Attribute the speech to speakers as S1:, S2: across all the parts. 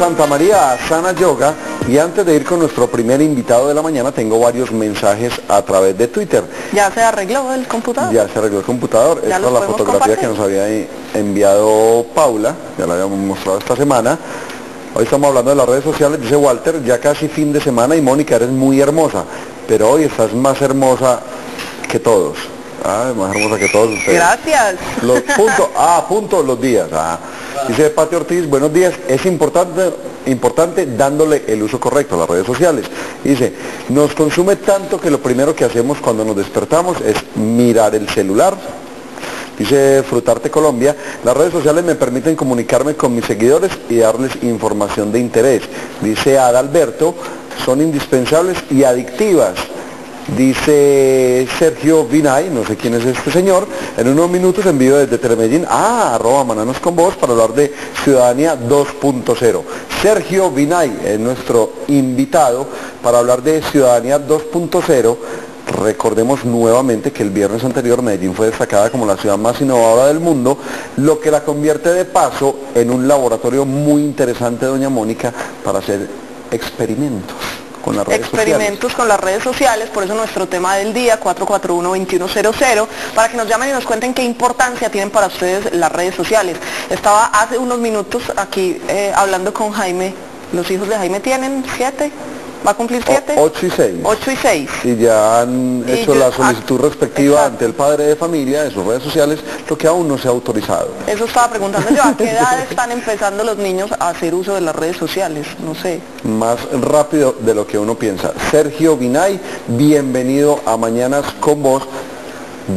S1: Santa María Sana Yoga y antes de ir con nuestro primer invitado de la mañana tengo varios mensajes a través de Twitter.
S2: ¿Ya se arregló el computador?
S1: Ya se arregló el computador. Esta es la fotografía
S2: compartir.
S1: que nos había enviado Paula, ya la habíamos mostrado esta semana. Hoy estamos hablando de las redes sociales, dice Walter, ya casi fin de semana y Mónica eres muy hermosa, pero hoy estás más hermosa que todos. Ah, más hermosa que todos ustedes.
S2: Gracias.
S1: Los puntos, ah, punto los días. Ah. Dice Pati Ortiz, buenos días. Es importante, importante dándole el uso correcto a las redes sociales. Dice, nos consume tanto que lo primero que hacemos cuando nos despertamos es mirar el celular. Dice Frutarte Colombia, las redes sociales me permiten comunicarme con mis seguidores y darles información de interés. Dice Adalberto, son indispensables y adictivas. Dice Sergio Vinay, no sé quién es este señor, en unos minutos envío desde Telemedellín, ah, arroba Mananos con vos para hablar de Ciudadanía 2.0. Sergio Vinay es nuestro invitado para hablar de Ciudadanía 2.0. Recordemos nuevamente que el viernes anterior Medellín fue destacada como la ciudad más innovadora del mundo, lo que la convierte de paso en un laboratorio muy interesante, doña Mónica, para hacer experimentos con las redes.
S2: Experimentos con las redes sociales, por eso nuestro tema del día, 441-2100, para que nos llamen y nos cuenten qué importancia tienen para ustedes las redes sociales. Estaba hace unos minutos aquí eh, hablando con Jaime, los hijos de Jaime tienen siete, va a cumplir siete,
S1: 8 y 6.
S2: ocho y seis.
S1: Y ya han
S2: Y
S1: hecho
S2: yo-
S1: la solicitud
S2: ah,
S1: respectiva
S2: exacto.
S1: ante el padre de familia de sus redes sociales, lo que aún no se ha autorizado.
S2: Eso estaba preguntando yo, ¿a qué edad están empezando los niños a hacer uso de las redes sociales? No sé.
S1: Más rápido de lo que uno piensa. Sergio Vinay, bienvenido a Mañanas con vos.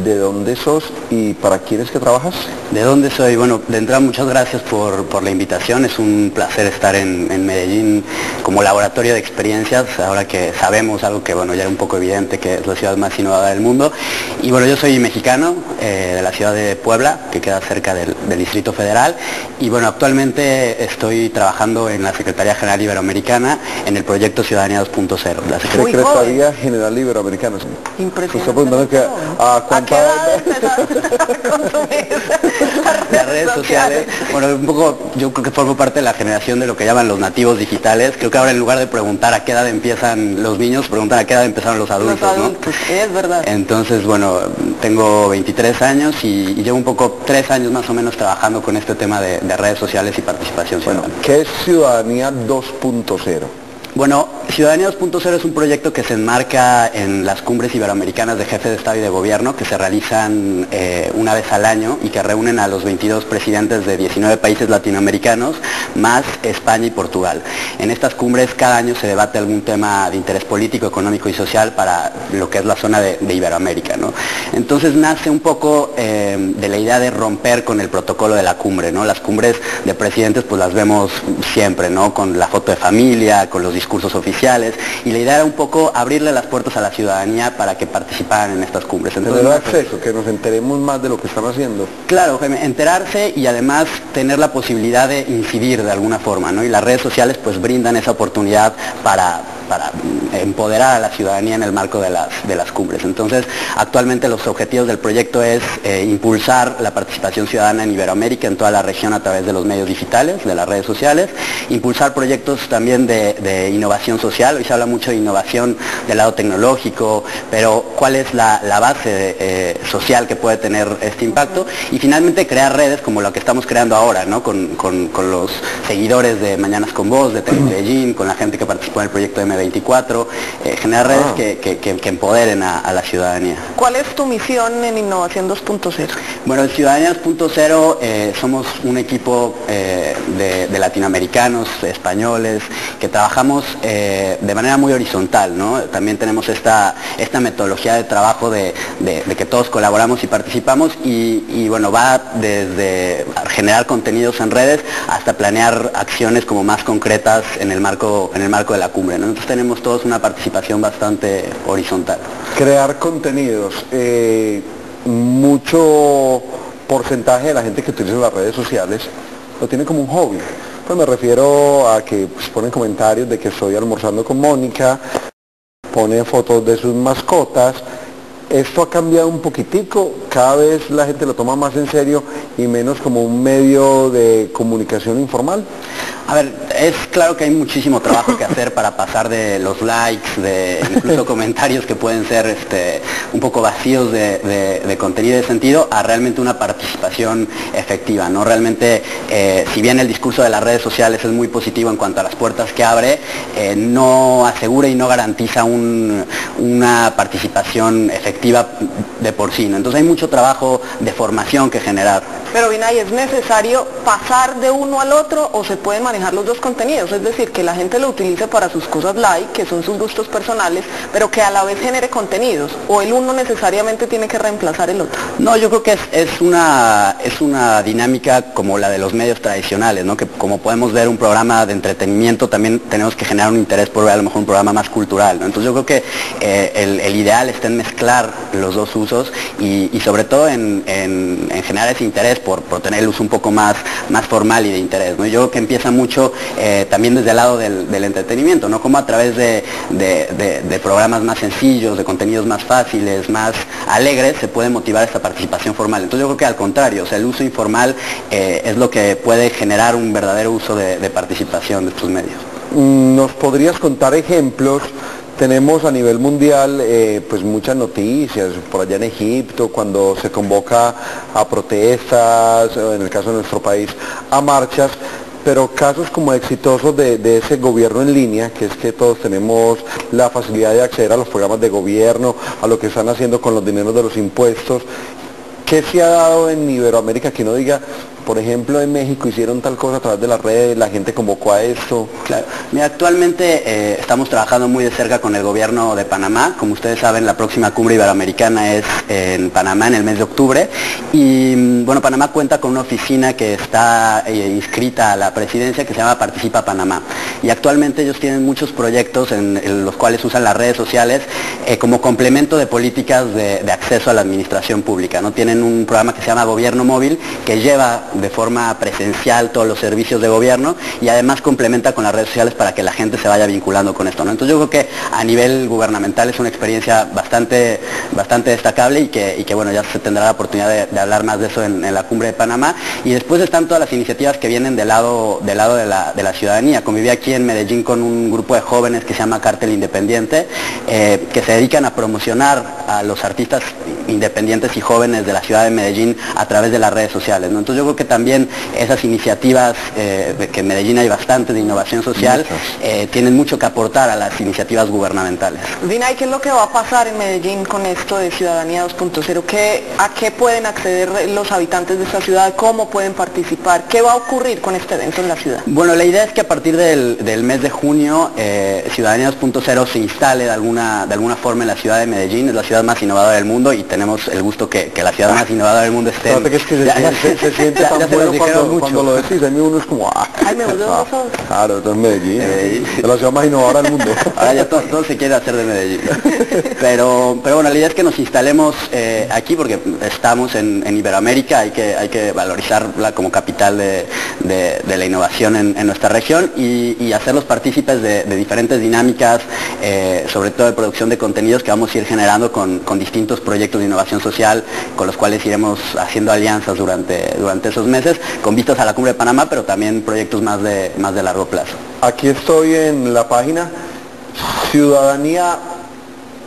S1: ¿De dónde sos y para quién es que trabajas?
S3: ¿De dónde soy? Bueno, de entrada muchas gracias por, por la invitación. Es un placer estar en, en Medellín como laboratorio de experiencias, ahora que sabemos algo que bueno ya era un poco evidente, que es la ciudad más innovadora del mundo. Y bueno, yo soy mexicano eh, de la ciudad de Puebla, que queda cerca del, del Distrito Federal. Y bueno, actualmente estoy trabajando en la Secretaría General Iberoamericana en el proyecto Ciudadanía 2.0. La Secretaría
S1: General Iberoamericana.
S2: Impresionante.
S1: Usted preguntando que, ¿a
S2: ¿A
S1: cuánta
S2: qué edad empezaron a consumir
S3: las redes sociales, bueno, un poco yo creo que formo parte de la generación de lo que llaman los nativos digitales. Creo que ahora en lugar de preguntar a qué edad empiezan los niños, preguntan a qué edad empezaron los adultos,
S2: Los
S3: ¿no?
S2: es verdad.
S3: Entonces, bueno, tengo 23 años y, y llevo un poco tres años más o menos trabajando con este tema de, de redes sociales y participación
S1: Bueno,
S3: ciudadana.
S1: ¿qué es Ciudadanía 2.0?
S3: Bueno, Ciudadanía 2.0 es un proyecto que se enmarca en las cumbres iberoamericanas de jefes de Estado y de Gobierno que se realizan eh, una vez al año y que reúnen a los 22 presidentes de 19 países latinoamericanos, más España y Portugal. En estas cumbres cada año se debate algún tema de interés político, económico y social para lo que es la zona de, de Iberoamérica. ¿no? Entonces nace un poco eh, de la idea de romper con el protocolo de la cumbre. ¿no? Las cumbres de presidentes pues las vemos siempre, ¿no? con la foto de familia, con los discursos oficiales y la idea era un poco abrirle las puertas a la ciudadanía para que participaran en estas cumbres. Entonces,
S1: acceso, que nos enteremos más de lo que están haciendo.
S3: Claro, Jaime, enterarse y además tener la posibilidad de incidir de alguna forma, ¿no? Y las redes sociales pues brindan esa oportunidad para, para empoderar a la ciudadanía en el marco de las, de las cumbres. Entonces, actualmente los objetivos del proyecto es eh, impulsar la participación ciudadana en Iberoamérica, en toda la región a través de los medios digitales, de las redes sociales, impulsar proyectos también de, innovación social, hoy se habla mucho de innovación del lado tecnológico, pero cuál es la, la base eh, social que puede tener este impacto y finalmente crear redes como lo que estamos creando ahora, ¿no? con, con- con los seguidores de Mañanas con Voz, de Medellín, con la gente que participó en el proyecto M24, eh, generar redes
S1: Ah.
S3: que, que- que- que empoderen a, a la ciudadanía.
S2: ¿Cuál es tu misión en Innovación 2.0?
S3: Bueno, en Ciudadanía 2.0 eh, somos un equipo eh, de, de latinoamericanos, españoles, que trabajamos eh, de manera muy horizontal, ¿no? También tenemos esta, esta metodología de trabajo de, de- de que todos colaboramos y participamos y, y, bueno, va desde generar contenidos en redes hasta planear acciones como más concretas en el marco, en el marco de la cumbre, ¿no? Entonces tenemos todos una participación bastante horizontal.
S1: Crear contenidos. eh, mucho porcentaje de la gente que utiliza las redes sociales lo tiene como un hobby. Pues me refiero a que pues, ponen comentarios de que estoy almorzando con Mónica, ponen fotos de sus mascotas. Esto ha cambiado un poquitico, cada vez la gente lo toma más en serio y menos como un medio de comunicación informal.
S3: A ver, es claro que hay muchísimo trabajo que hacer para pasar de los likes, de incluso comentarios que pueden ser este, un poco vacíos de, contenido de sentido, a realmente una participación efectiva. ¿no? Realmente, eh, si bien el discurso de las redes sociales es muy positivo en cuanto a las puertas que abre, eh, no asegura y no garantiza una participación efectiva de por sí. Entonces hay mucho trabajo de formación que generar.
S2: Pero Vinay, ¿es necesario pasar de uno al otro o se pueden manejar los dos contenidos? Es decir, que la gente lo utilice para sus cosas like, que son sus gustos personales, pero que a la vez genere contenidos. ¿O el uno necesariamente tiene que reemplazar el otro?
S3: No, yo creo que es, una, es una dinámica como la de los medios tradicionales, ¿no? que como podemos ver un programa de entretenimiento, también tenemos que generar un interés por ver a lo mejor un programa más cultural. Entonces yo creo que eh, el, ideal está en mezclar los dos usos y, sobre todo en, en generar ese interés por, tener el uso un poco más, más formal y de interés. ¿no? Yo creo que empieza mucho eh, también desde el lado del, entretenimiento, ¿no? como a través de, programas más sencillos, de contenidos más fáciles, más alegres, se puede motivar esta participación formal. Entonces yo creo que al contrario, o sea, el uso informal eh, es lo que puede generar un verdadero uso de, participación de estos medios.
S1: ¿Nos podrías contar ejemplos tenemos a nivel mundial eh, pues muchas noticias, por allá en Egipto, cuando se convoca a protestas, en el caso de nuestro país, a marchas, pero casos como exitosos de, de, ese gobierno en línea, que es que todos tenemos la facilidad de acceder a los programas de gobierno, a lo que están haciendo con los dineros de los impuestos, ¿qué se ha dado en Iberoamérica que no diga, por ejemplo, en México hicieron tal cosa a través de las redes, la gente convocó a esto.
S3: Claro. actualmente eh, estamos trabajando muy de cerca con el gobierno de Panamá. Como ustedes saben, la próxima cumbre iberoamericana es en Panamá en el mes de octubre. Y mm, bueno, Panamá cuenta con una oficina que está eh, inscrita a la presidencia que se llama Participa Panamá. Y actualmente ellos tienen muchos proyectos en, los cuales usan las redes sociales eh, como complemento de políticas de, de acceso a la administración pública. ¿no? Tienen un programa que se llama Gobierno Móvil que lleva de forma presencial todos los servicios de gobierno y además complementa con las redes sociales para que la gente se vaya vinculando con esto. ¿no? Entonces yo creo que a nivel gubernamental es una experiencia bastante, bastante destacable y que, y que bueno, ya se tendrá la oportunidad de, hablar más de eso en, la cumbre de Panamá. Y después están todas las iniciativas que vienen del lado, del lado de, la, de la ciudadanía. Conviví aquí en Medellín con un grupo de jóvenes que se llama Cártel Independiente, eh, que se dedican a promocionar a los artistas independientes y jóvenes de la ciudad de Medellín a través de las redes sociales. ¿no? Entonces yo creo que también esas iniciativas, eh, que en Medellín hay bastante de innovación social, eh, tienen mucho que aportar a las iniciativas gubernamentales.
S2: Dina, ¿y qué es lo que va a pasar en Medellín con esto de Ciudadanía 2.0? ¿A qué pueden acceder los habitantes de esta ciudad? ¿Cómo pueden participar? ¿Qué va a ocurrir con este evento en la ciudad?
S3: Bueno, la idea es que a partir del, mes de junio eh, Ciudadanía 2.0 se instale de alguna, de alguna forma en la ciudad de Medellín, es la ciudad más innovadora del mundo y tenemos el gusto que, la ciudad más innovadora del mundo esté.
S1: se, siente tan bueno cuando, cuando, lo decís, a mí uno es como, ah,
S2: Ay, me ah,
S1: Claro, esto es Medellín, es la ciudad más innovadora del mundo.
S3: Ahora ya todo, se quiere hacer de Medellín. Pero, pero bueno, la idea es que nos instalemos eh, aquí porque estamos en, Iberoamérica, hay que, hay que valorizarla como capital de, de, la innovación en, nuestra región y, y, hacerlos partícipes de, diferentes dinámicas, eh, sobre todo de producción de contenidos que vamos a ir generando con, con distintos proyectos de innovación social con los cuales iremos haciendo alianzas durante, durante esos meses, con vistas a la Cumbre de Panamá, pero también proyectos más de, más de largo plazo.
S1: Aquí estoy en la página Ciudadanía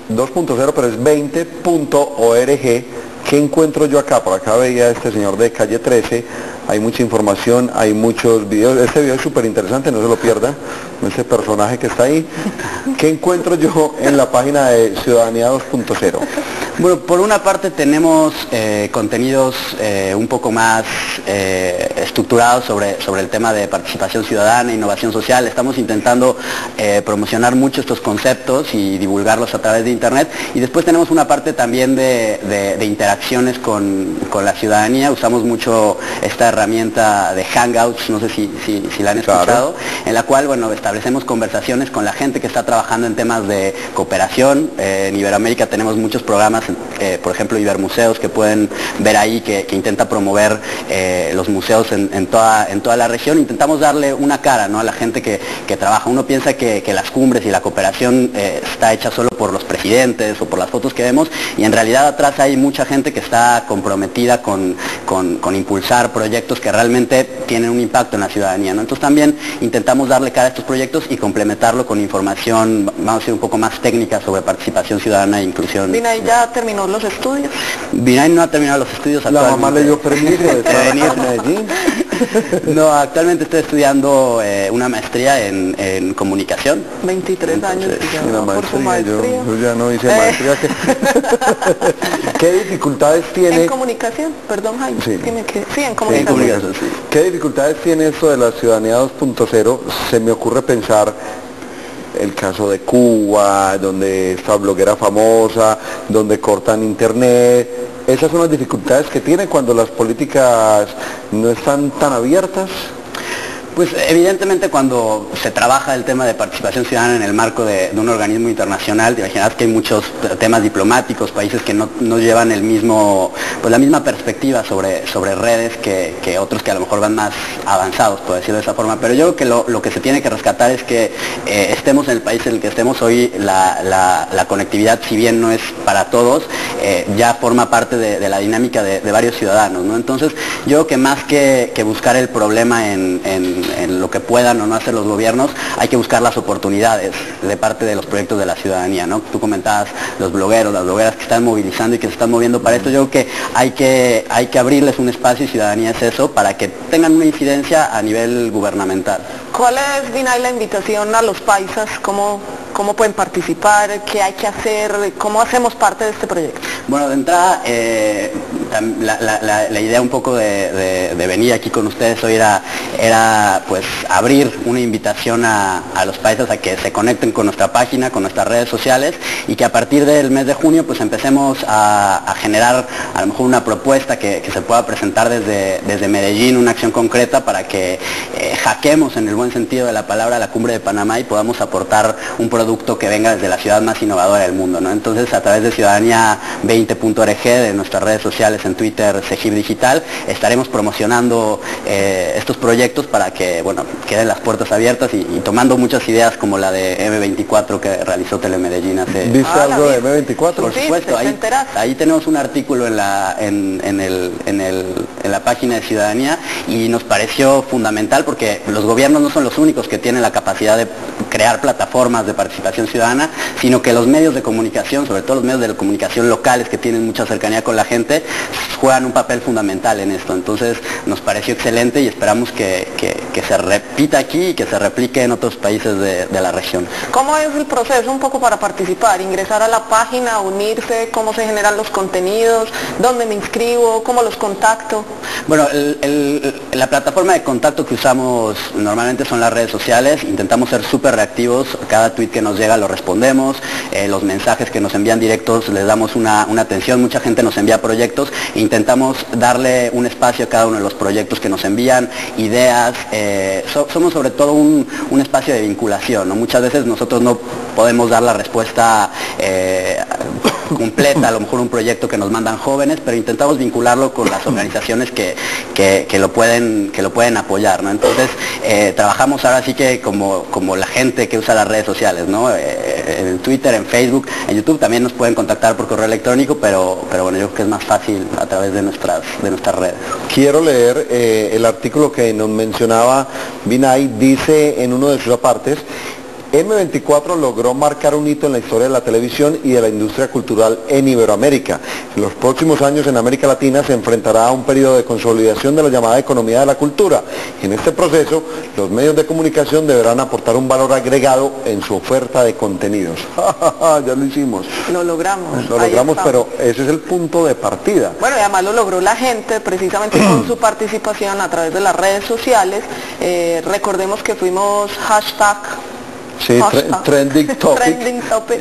S1: 2.0, pero es 20.org. ¿Qué encuentro yo acá? Por acá veía este señor de calle 13, hay mucha información, hay muchos videos, este video es súper interesante, no se lo pierdan, ese personaje que está ahí. ¿Qué encuentro yo en la página de Ciudadanía 2.0?
S3: Bueno, por una parte tenemos eh, contenidos eh, un poco más eh, estructurados sobre, sobre el tema de participación ciudadana, innovación social. Estamos intentando promocionar mucho estos conceptos y divulgarlos a través de Internet. Y después tenemos una parte también de, interacciones con, la ciudadanía. Usamos mucho esta herramienta de Hangouts, no sé si, si, la han escuchado, en la cual bueno, establecemos conversaciones con la gente que está trabajando en temas de cooperación. en Iberoamérica tenemos muchos programas eh, por ejemplo, Ibermuseos, que pueden ver ahí, que, intenta promover eh, los museos en, toda, en toda la región. Intentamos darle una cara ¿no? a la gente que, trabaja. Uno piensa que, las cumbres y la cooperación está hecha solo por los presidentes o por las fotos que vemos, y en realidad atrás hay mucha gente que está comprometida con, con impulsar proyectos que realmente tienen un impacto en la ciudadanía. ¿no? Entonces también intentamos darle cara a estos proyectos y complementarlo con información, vamos a decir, un poco más técnica sobre participación ciudadana e inclusión.
S2: ¿Vinay ya terminó los estudios?
S3: Vinay no ha terminado los estudios
S1: La mamá le dio permiso de venir a Medellín.
S3: No, actualmente estoy estudiando eh, una maestría en, comunicación.
S2: 23 años.
S1: una maestría, Yo, ya no hice eh. maestría. ¿Qué dificultades tiene?
S2: En comunicación, perdón Jaime.
S1: Sí,
S2: sí en comunicación.
S1: ¿Qué dificultades tiene esto de la ciudadanía 2.0? Se me ocurre pensar el caso de Cuba, donde esta bloguera famosa, donde cortan internet. Esas son las dificultades que tiene cuando las políticas no están tan abiertas.
S3: Pues evidentemente cuando se trabaja el tema de participación ciudadana en el marco de, un organismo internacional, te imaginas que hay muchos temas diplomáticos, países que no, llevan el mismo, pues la misma perspectiva sobre, sobre redes que, otros que a lo mejor van más avanzados, por decirlo de esa forma. Pero yo creo que lo, que se tiene que rescatar es que eh, estemos en el país en el que estemos hoy, la, conectividad, si bien no es para todos, eh, ya forma parte de, la dinámica de, varios ciudadanos. Entonces, yo creo que más que, buscar el problema en en lo que puedan o no hacer los gobiernos, hay que buscar las oportunidades de parte de los proyectos de la ciudadanía. ¿no? Tú comentabas los blogueros, las blogueras que están movilizando y que se están moviendo para esto. Yo creo que hay que, hay que abrirles un espacio y ciudadanía es eso para que tengan una incidencia a nivel gubernamental.
S2: ¿Cuál es, Vinay, la invitación a los paisas? ¿Cómo, ¿Cómo pueden participar? ¿Qué hay que hacer? ¿Cómo hacemos parte de este proyecto?
S3: Bueno, de entrada, eh, la, idea un poco de, venir aquí con ustedes hoy era, pues abrir una invitación a, los países a que se conecten con nuestra página, con nuestras redes sociales y que a partir del mes de junio pues empecemos a, generar a lo mejor una propuesta que, se pueda presentar desde, desde Medellín, una acción concreta para que eh, hackemos en el buen sentido de la palabra la cumbre de Panamá y podamos aportar un producto que venga desde la ciudad más innovadora del mundo. ¿no? Entonces, a través de ciudadanía 20.org, de nuestras redes sociales en Twitter, Segib Digital, estaremos promocionando eh, estos proyectos para que bueno, queden las puertas abiertas y, tomando muchas ideas como la de M24 que realizó Telemedellín hace...
S1: ¿Viste ah, algo de M24?
S3: Por supuesto, ahí, ahí, tenemos un artículo en la, en, el, en, el, en la página de Ciudadanía y nos pareció fundamental porque los gobiernos no son los únicos que tienen la capacidad de crear plataformas de participación ciudadana, sino que los medios de comunicación, sobre todo los medios de comunicación locales que tienen mucha cercanía con la gente, juegan un papel fundamental en esto. Entonces nos pareció excelente y esperamos que, se repita aquí y que se replique en otros países de, la región.
S2: ¿Cómo es el proceso un poco para participar? ¿Ingresar a la página, unirse? ¿Cómo se generan los contenidos? ¿Dónde me inscribo? ¿Cómo los contacto?
S3: Bueno, la plataforma de contacto que usamos normalmente son las redes sociales. Intentamos ser súper reactivos. Cada tweet que nos llega lo respondemos, eh, los mensajes que nos envían directos les damos una, atención, mucha gente nos envía proyectos e intentamos darle un espacio a cada uno de los proyectos que nos envían, ideas, eh, somos sobre todo un, espacio de vinculación, muchas veces nosotros no podemos dar la respuesta eh, completa, a lo mejor un proyecto que nos mandan jóvenes, pero intentamos vincularlo con las organizaciones que, lo, pueden, que lo pueden apoyar. Entonces, trabajamos ahora sí que como, como la gente que usa las redes sociales, ¿no? Eh, en Twitter, en Facebook, en YouTube también nos pueden contactar por correo electrónico, pero, pero bueno, yo creo que es más fácil a través de nuestras, de nuestras redes.
S1: Quiero leer eh, el artículo que nos mencionaba Binay, dice en uno de sus apartes, M24 logró marcar un hito en la historia de la televisión y de la industria cultural en Iberoamérica. En los próximos años en América Latina se enfrentará a un periodo de consolidación de la llamada economía de la cultura. En este proceso, los medios de comunicación deberán aportar un valor agregado en su oferta de contenidos. ya lo hicimos.
S2: Lo logramos.
S1: Lo logramos, pero ese es el punto de partida.
S2: Bueno, y además lo logró la gente precisamente con su participación a través de las redes sociales. Eh, recordemos que fuimos hashtag
S1: Sí, trending topic.
S2: trending topic.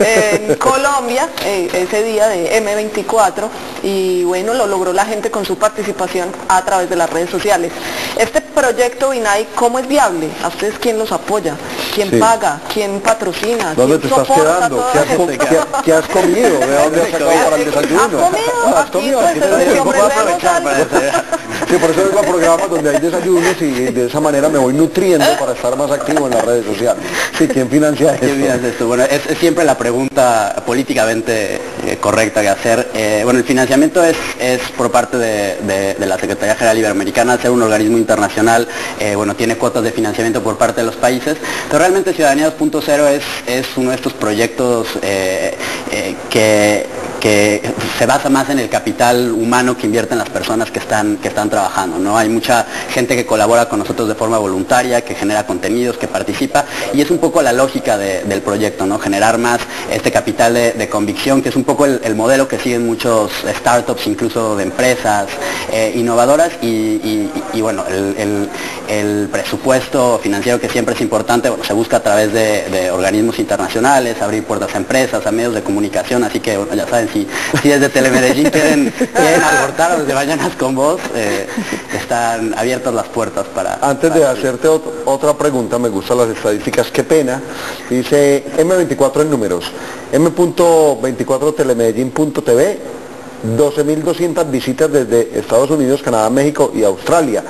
S2: en Colombia, eh, ese día de M24, y bueno, lo logró la gente con su participación a través de las redes sociales. Este proyecto INAI, ¿cómo es viable? ¿A ustedes quién los apoya? ¿Quién
S1: Sí.
S2: paga? ¿Quién patrocina?
S1: ¿Dónde te
S2: ¿Quién
S1: estás
S2: soporta
S1: quedando? ¿Qué has, qué qué has comido? ¿De dónde has sacado para el desayuno?
S2: ¿Has comido?
S1: ¿Has
S2: Aquí,
S1: comido?
S2: pues,
S1: Sí, por eso vengo a programas donde hay desayunos y de esa manera me voy nutriendo para estar más activo en las redes sociales. Sí, ¿quién financia
S3: ¿Qué opinas
S1: esto?
S3: de esto? Bueno, es, es siempre la pregunta políticamente eh, correcta que hacer. Eh, bueno, el financiamiento es, es por parte de, de- de la Secretaría General Iberoamericana, ser un organismo internacional, eh, bueno, tiene cuotas de financiamiento por parte de los países, pero realmente Ciudadanía 2.0 es, es uno de estos proyectos eh, que, que se basa más en el capital humano que invierten las personas que están, que están trabajando, ¿no? Hay mucha gente que colabora con nosotros de forma voluntaria, que genera contenidos, que participa, y es un poco la lógica de- del proyecto, ¿no? Generar más este capital de, de convicción, que es un poco el, el modelo que siguen muchos startups, incluso de empresas eh, innovadoras, y, y- bueno, el, el- presupuesto financiero que siempre es importante, se busca a través de, de organismos internacionales, abrir puertas a empresas, a medios de comunicación, así que bueno, ya saben, si, si desde Telemedellín quieren, quieren aportar o desde Mañanas con Vos, eh, están abiertas las puertas para...
S1: Antes de hacerte ot- otra pregunta, me gustan las estadísticas, qué pena. Dice M24 en números, M.24telemedellín.tv, 12.200 visitas desde Estados Unidos, Canadá, México y Australia.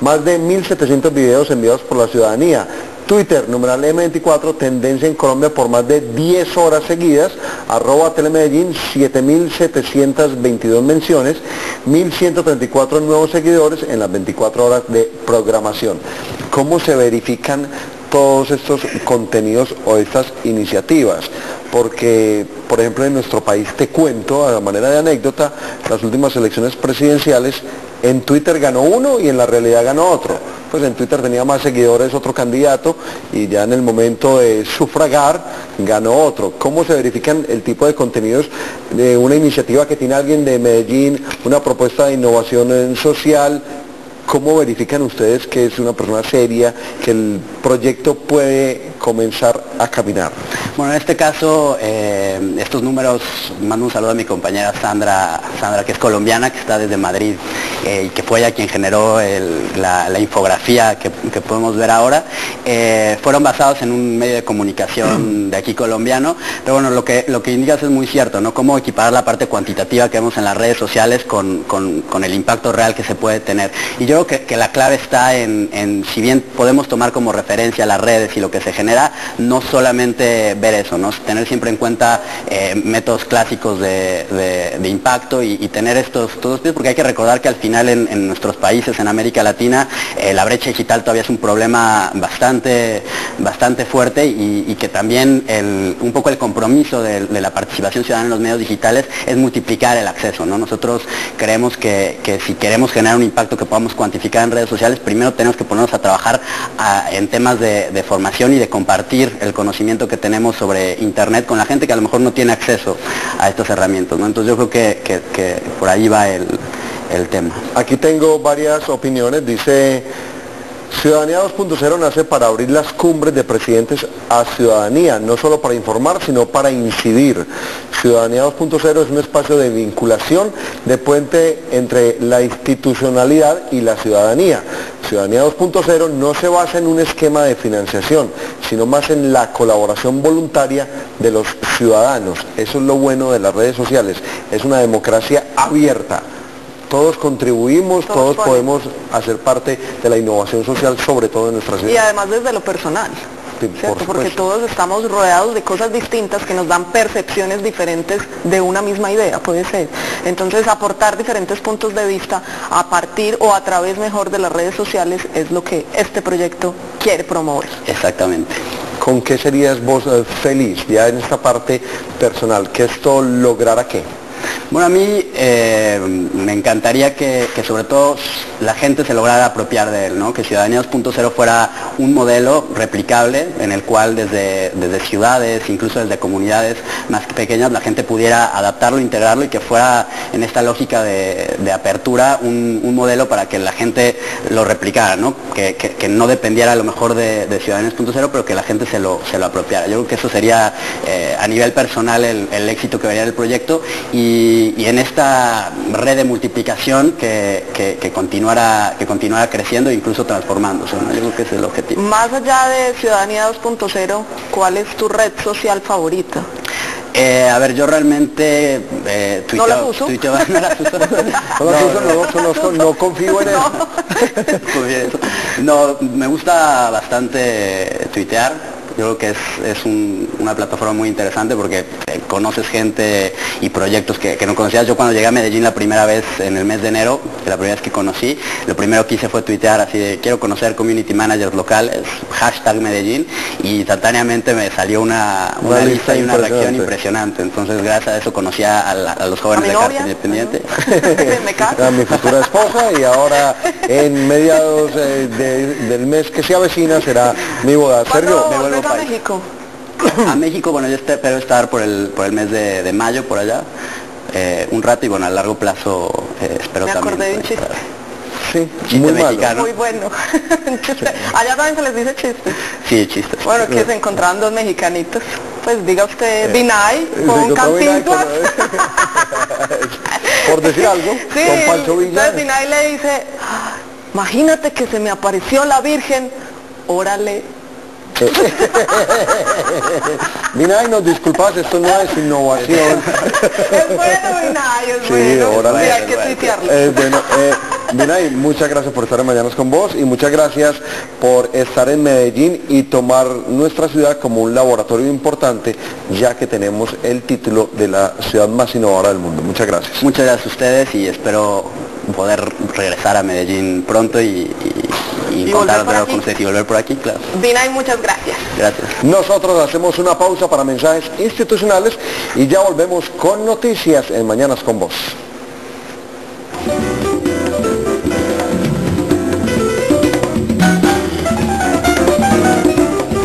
S1: Más de 1.700 videos enviados por la ciudadanía. Twitter, numeral M24, tendencia en Colombia por más de 10 horas seguidas, arroba Telemedellín, 7.722 menciones, 1.134 nuevos seguidores en las 24 horas de programación. ¿Cómo se verifican todos estos contenidos o estas iniciativas? Porque, por ejemplo, en nuestro país, te cuento, a manera de anécdota, las últimas elecciones presidenciales, en Twitter ganó uno y en la realidad ganó otro. Pues en Twitter tenía más seguidores otro candidato y ya en el momento de sufragar ganó otro. ¿Cómo se verifican el tipo de contenidos de una iniciativa que tiene alguien de Medellín, una propuesta de innovación en social? ¿Cómo verifican ustedes que es una persona seria, que el proyecto puede comenzar a caminar?
S3: Bueno, en este caso, eh, estos números, mando un saludo a mi compañera Sandra, Sandra que es colombiana, que está desde Madrid eh, y que fue ella quien generó el- la, la infografía que, que podemos ver ahora, eh, fueron basados en un medio de comunicación de aquí colombiano, pero bueno, lo que, lo que indicas es muy cierto, ¿no? Cómo equiparar la parte cuantitativa que vemos en las redes sociales con, con- con el impacto real que se puede tener. Y yo creo que, que la clave está en, en, si bien podemos tomar como referencia las redes y lo que se genera, no solamente ver eso, ¿no? tener siempre en cuenta eh, métodos clásicos de, impacto y, tener estos todos porque hay que recordar que al final en, nuestros países, en América Latina, eh, la brecha digital todavía es un problema bastante, bastante fuerte y, que también un poco el compromiso de, la participación ciudadana en los medios digitales es multiplicar el acceso. ¿no? Nosotros creemos que, que si queremos generar un impacto que podamos cuantificar en redes sociales, primero tenemos que ponernos a trabajar en temas de, formación y de compartir el conocimiento que tenemos sobre Internet con la gente que a lo mejor no tiene acceso a estas herramientas. ¿no? Entonces yo creo que, que- que por ahí va el, el tema.
S1: Aquí tengo varias opiniones. Dice, Ciudadanía 2.0 nace para abrir las cumbres de presidentes a ciudadanía, no solo para informar, sino para incidir. Ciudadanía 2.0 es un espacio de vinculación, de puente entre la institucionalidad y la ciudadanía. Ciudadanía 2.0 no se basa en un esquema de financiación, sino más en la colaboración voluntaria de los ciudadanos. Eso es lo bueno de las redes sociales. Es una democracia abierta todos contribuimos, todos,
S2: Todos
S1: podemos hacer parte de la innovación social, sobre todo en nuestra
S2: Y
S1: ciudad.
S2: además desde lo personal.
S1: Sí,
S2: ¿cierto?
S1: por
S2: Porque todos estamos rodeados de cosas distintas que nos dan percepciones diferentes de una misma idea, puede ser. Entonces aportar diferentes puntos de vista a partir o a través mejor de las redes sociales es lo que este proyecto quiere promover.
S3: Exactamente.
S1: ¿Con qué serías vos eh, feliz ya en esta parte personal? ¿Que esto lograra qué?
S3: Bueno, a mí eh, me encantaría que, que sobre todo la gente se lograra apropiar de él, ¿no? que Ciudadanía 2.0 fuera un modelo replicable en el cual desde, desde ciudades, incluso desde comunidades más pequeñas, la gente pudiera adaptarlo, integrarlo y que fuera en esta lógica de, apertura un, modelo para que la gente lo replicara, ¿no? Que, no dependiera a lo mejor de, de Ciudadanía 2.0, pero que la gente se lo, se lo apropiara. Yo creo que eso sería eh, a nivel personal el, el éxito que vería del proyecto y y, y en esta red de multiplicación que, que, que continuara, que continuara creciendo e incluso transformándose. ¿no? Yo creo que ese es el objetivo.
S2: Más allá de Ciudadanía 2.0, ¿cuál es tu red social favorita?
S3: Eh, a ver, yo realmente eh,
S2: ¿No las
S3: tuiteo-
S2: uso?
S3: tuiteo- no las uso.
S1: No, las uso, no, conozco, no confío en eso.
S3: No, me gusta bastante tuitear. Yo creo que es, es un- una plataforma muy interesante porque eh, conoces gente y proyectos que, que no conocías. Yo cuando llegué a Medellín la primera vez en el mes de enero, la primera vez que conocí, lo primero que hice fue tuitear así de quiero conocer community managers locales, hashtag Medellín, y instantáneamente me salió una,
S1: Una
S3: una
S1: lista
S3: lista y una reacción
S1: impresionante.
S3: Entonces gracias a eso conocí a, a la- a los
S2: ¿A
S3: jóvenes
S2: mi
S3: de? Carta Independiente.
S1: A mi futura esposa y ahora en mediados eh, de- del mes que se avecina será mi boda. Sergio,
S2: ¿Cuándo
S3: me vuelvo
S2: a
S3: país.
S2: México?
S3: A México, bueno, yo este- espero estar por el, por el mes de, de mayo, por allá, eh, un rato y bueno, a largo plazo eh, espero
S2: Me
S3: también.
S2: acordé de un chiste.
S1: sí,
S3: Chiste
S1: muy malo.
S3: mexicano.
S2: Muy bueno. Chiste. Allá también se les dice chiste.
S3: Sí, chistes.
S2: Bueno, que se encontraban dos mexicanitos. Pues diga usted Binay
S1: Eh,
S2: con- Cantinflas.
S1: Por decir algo,
S2: Sí,
S1: con Pancho Villa.
S2: entonces Binay le dice, "Ah, imagínate que se me apareció la Virgen, órale.
S1: Mira, y nos disculpas, esto no es innovación.
S2: Es bueno, es
S1: Sí,
S2: bueno.
S1: órale.
S2: Sí, hay que tuitearlo.
S1: Eh, bueno, eh, muchas gracias por estar en Mañanas con vos y muchas gracias por estar en Medellín y tomar nuestra ciudad como un laboratorio importante, ya que tenemos el título de la ciudad más innovadora del mundo. Muchas gracias.
S3: Muchas gracias a ustedes y espero poder regresar a Medellín pronto y, y, y
S2: ¿Y
S3: encontrar
S2: volver por
S3: de nuevo
S2: aquí?
S3: con ustedes y volver por aquí, claro.
S2: Binay, muchas gracias.
S3: Gracias.
S1: Nosotros hacemos una pausa para mensajes institucionales y ya volvemos con noticias en Mañanas con vos.